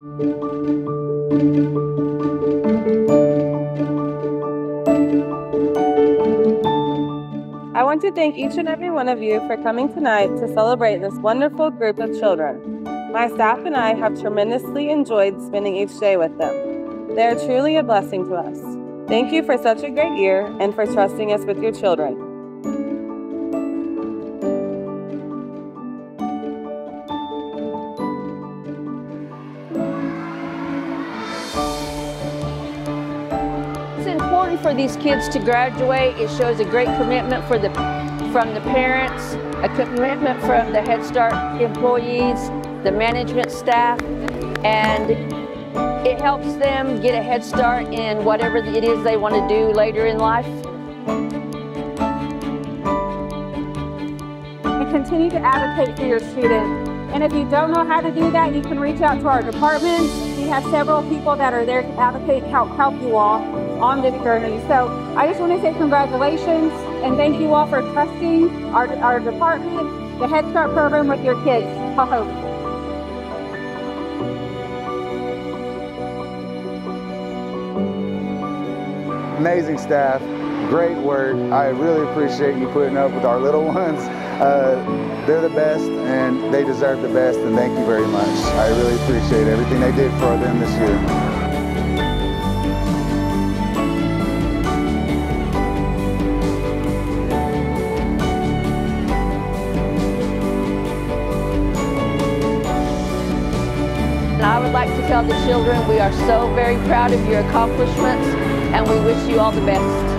I want to thank each and every one of you for coming tonight to celebrate this wonderful group of children. My staff and I have tremendously enjoyed spending each day with them. They are truly a blessing to us. Thank you for such a great year and for trusting us with your children. Important for these kids to graduate. It shows a great commitment for the, from the parents, a commitment from the Head Start employees, the management staff, and it helps them get a head start in whatever it is they want to do later in life. and continue to advocate for your students. And if you don't know how to do that, you can reach out to our department. We have several people that are there to advocate and help help you all on this journey. So I just want to say congratulations and thank you all for trusting our, our department, the Head Start program with your kids. Ho-ho. amazing staff, great work. I really appreciate you putting up with our little ones. Uh, they're the best and they deserve the best and thank you very much. I really appreciate everything they did for them this year. Tell the children we are so very proud of your accomplishments and we wish you all the best.